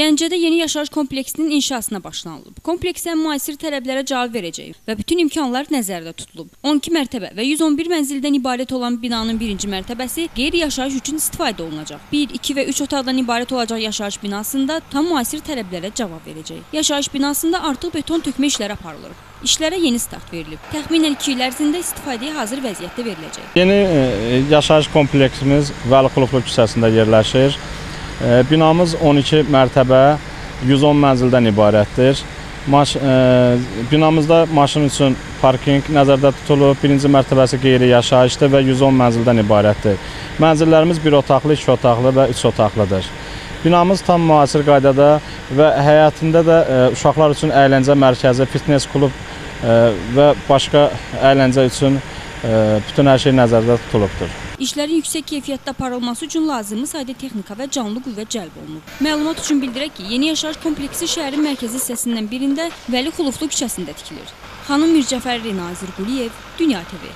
Gəncədə yeni yaşayış kompleksinin inşasına başlanılıb. Kompleksə müasir tələblərə cavab verəcək və bütün imkanlar nəzərdə tutulub. 12 mərtəbə və 111 mənzildən ibarət olan binanın birinci mərtəbəsi qeyri-yaşayış üçün istifadə olunacaq. 1, 2 və 3 otaqdan ibarət olacaq yaşayış binasında tam müasir tələblərə cavab verəcək. Yaşayış binasında artıq beton tökmə işləri aparılır. İşlərə yeni start verilib. Təxminən 2 il ərzində istifadəyə hazır vəziyyətdə veriləcək. Yeni e, yaşayış kompleksimiz Vəli Xuluflu küçəsində yerləşir. Binamız 12 mərtəbə, 110 mənzildən ibarətdir. Maş, e, binamızda maşın üçün parkinq nəzərdə tutulub. Birinci mərtəbəsi qeyri-yaşayışdır və 110 mənzildən ibarətdir. Mənzillərimiz 1 otaqlı, 2 otaqlı və 3 otaqlıdır. Binamız tam müasir qaydada və həyətində də e, uşaqlar üçün əyləncə mərkəzi, fitness klub e, və başqa əyləncə üçün bütün hər şey nəzərdə tutulubdur. İşlərin yüksək keyfiyyətdə aparılması üçün lazımi sayda texnika və canlı qüvvə cəlb olunub. Məlumat üçün bildirək ki, yeni yaşayış kompleksi şəhərin mərkəzi hissəsindən birində Vəli Xuluflu küçəsində tikilir. Xanım Mircəfərli Nazir Quliyev, Dünya TV.